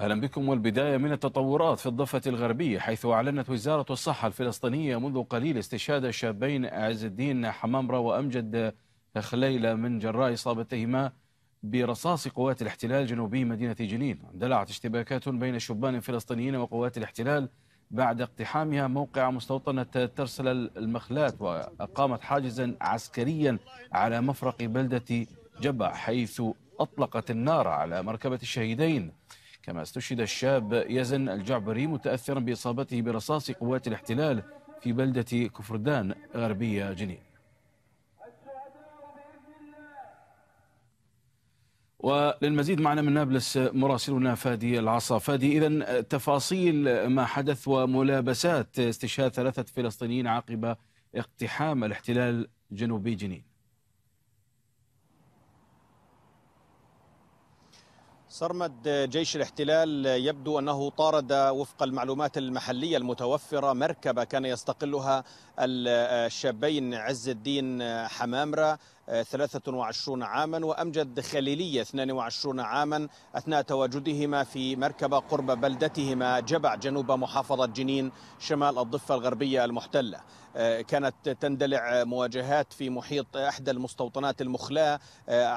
أهلا بكم والبداية من التطورات في الضفة الغربية حيث أعلنت وزارة الصحة الفلسطينية منذ قليل استشهاد الشابين عز الدين حمامرة وأمجد خليلة من جراء إصابتهما برصاص قوات الاحتلال جنوبي مدينة جنين. اندلعت اشتباكات بين شبان فلسطينيين وقوات الاحتلال بعد اقتحامها موقع مستوطنة ترسل المخلات وأقامت حاجزا عسكريا على مفرق بلدة جبع حيث أطلقت النار على مركبة الشهيدين. كما استشهد الشاب يزن الجعبري متأثرا بإصابته برصاص قوات الاحتلال في بلدة كفردان غربية جنين. وللمزيد معنا من نابلس مراسلنا فادي العصا. فادي إذا تفاصيل ما حدث وملابسات استشهاد ثلاثة فلسطينيين عقب اقتحام الاحتلال جنوبي جنين. صرمد جيش الاحتلال. يبدو أنه طارد وفق المعلومات المحلية المتوفرة مركبة كان يستقلها الشابين عز الدين حمامرة. 23 عاما وأمجد خليلية 22 عاما أثناء تواجدهما في مركبة قرب بلدتهما جبع جنوب محافظة جنين شمال الضفة الغربية المحتلة. كانت تندلع مواجهات في محيط إحدى المستوطنات المخلاة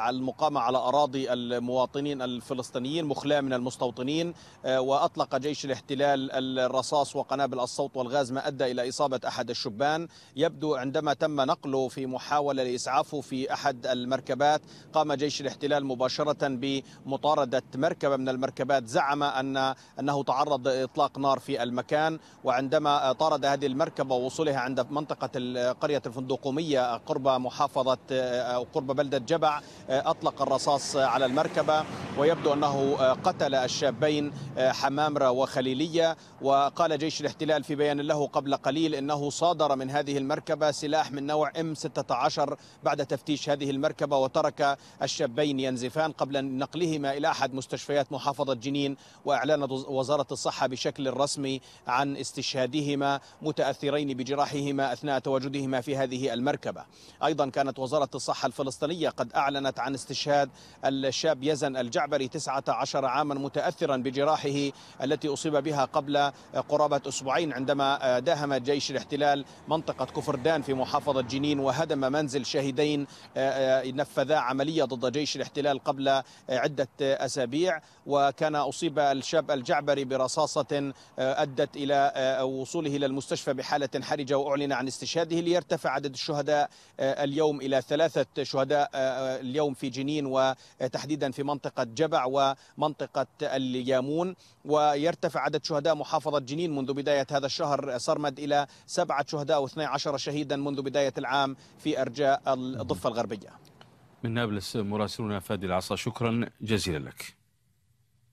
المقامة على أراضي المواطنين الفلسطينيين مخلاة من المستوطنين وأطلق جيش الاحتلال الرصاص وقنابل الصوت والغاز ما أدى إلى إصابة أحد الشبان. يبدو عندما تم نقله في محاولة لإسعافه في أحد المركبات. قام جيش الاحتلال مباشرة بمطاردة مركبة من المركبات. زعم أن أنه تعرض لإطلاق نار في المكان وعندما طارد هذه المركبة ووصولها عند منطقة القرية الفندقومية قرب محافظة أو قرب بلدة جبع أطلق الرصاص على المركبة ويبدو أنه قتل الشابين حمامرة وخليلية. وقال جيش الاحتلال في بيان له قبل قليل أنه صادر من هذه المركبة سلاح من نوع ام 16 بعد تفتيش هذه المركبة وترك الشابين ينزفان قبل نقلهما إلى أحد مستشفيات محافظة جنين وإعلان وزارة الصحة بشكل رسمي عن استشهادهما متأثرين بجراحهما أثناء تواجدهما في هذه المركبة. أيضا كانت وزارة الصحة الفلسطينية قد أعلنت عن استشهاد الشاب يزن الجعبري 19 عاما متأثرا بجراحه التي أصيب بها قبل قرابة أسبوعين عندما داهم جيش الاحتلال منطقة كفردان في محافظة جنين وهدم منزل شهيدين نفذا عملية ضد جيش الاحتلال قبل عدة أسابيع وكان أصيب الشاب الجعبري برصاصة أدت إلى وصوله إلى المستشفى بحالة حرجة وأعلن عن استشهاده ليرتفع عدد الشهداء آه، اليوم إلى ثلاثة شهداء آه، آه، اليوم في جنين وتحديدا في منطقة جبع ومنطقة اليامون. ويرتفع عدد شهداء محافظة جنين منذ بداية هذا الشهر صرمد إلى سبعة شهداء و12 شهيدا منذ بداية العام في أرجاء الضفة الغربية. من نابلس مراسلنا فادي العصا شكرا جزيلا لك.